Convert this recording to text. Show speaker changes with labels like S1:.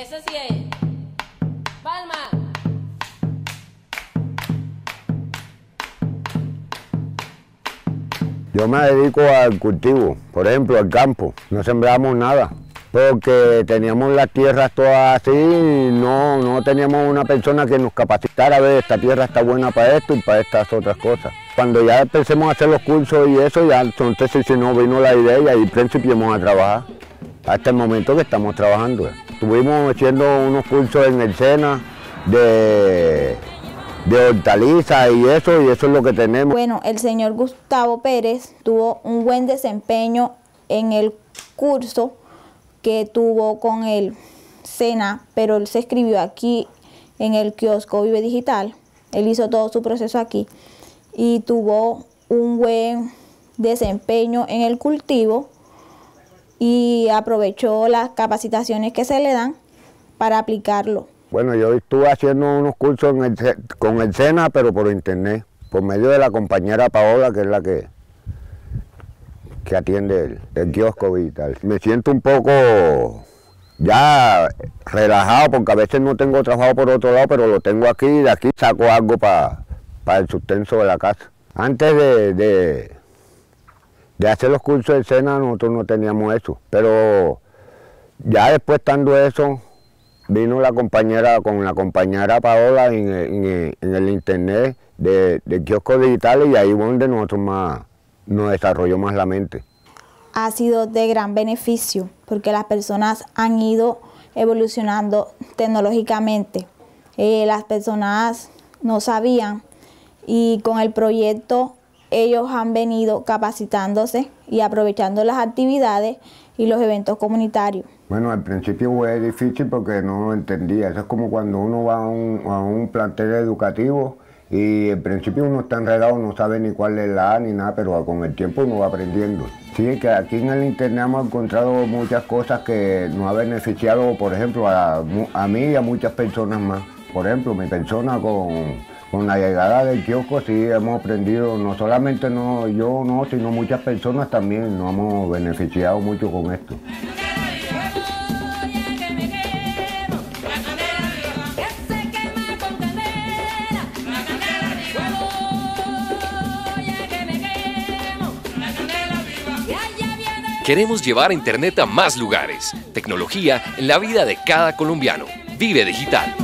S1: Ese sí es. Palma.
S2: Yo me dedico al cultivo, por ejemplo, al campo. No sembramos nada, porque teníamos las tierras todas así y no, no teníamos una persona que nos capacitara a ver esta tierra está buena para esto y para estas otras cosas. Cuando ya empecemos a hacer los cursos y eso, ya entonces si no vino la idea y ahí principiamos a trabajar. Hasta el momento que estamos trabajando. Estuvimos haciendo unos cursos en el SENA de de hortalizas y eso, y eso es lo que tenemos.
S3: Bueno, el señor Gustavo Pérez tuvo un buen desempeño en el curso que tuvo con el SENA, pero él se escribió aquí en el kiosco Vive Digital. Él hizo todo su proceso aquí y tuvo un buen desempeño en el cultivo y aprovechó las capacitaciones que se le dan para aplicarlo.
S2: Bueno, yo estuve haciendo unos cursos con el SENA, pero por internet, por medio de la compañera Paola, que es la que, que atiende el, kiosco y tal. Me siento un poco ya relajado, porque a veces no tengo trabajo por otro lado, pero lo tengo aquí y de aquí saco algo para el sustento de la casa. Antes de, de hacer los cursos del SENA nosotros no teníamos eso, pero ya después estando eso, vino la compañera con la compañera Paola en, el internet de, de kioscos digitales y ahí donde nosotros más nos desarrolló más la mente.
S3: Ha sido de gran beneficio porque las personas han ido evolucionando tecnológicamente. Eh, las personas no sabían y con el proyecto ellos han venido capacitándose y aprovechando las actividades y los eventos comunitarios.
S2: Bueno, al principio fue difícil porque no lo entendía. Eso es como cuando uno va a un, a un plantel educativo y al principio uno está enredado, no sabe ni cuál es la A ni nada, pero con el tiempo uno va aprendiendo. Sí, que aquí en el internet hemos encontrado muchas cosas que nos ha beneficiado, por ejemplo, a, a mí y a muchas personas más. Por ejemplo, mi persona con, con la llegada del kiosco sí hemos aprendido, no solamente no, yo no, sino muchas personas también nos hemos beneficiado mucho con esto.
S4: Queremos llevar Internet a más lugares. Tecnología en la vida de cada colombiano. Vive digital.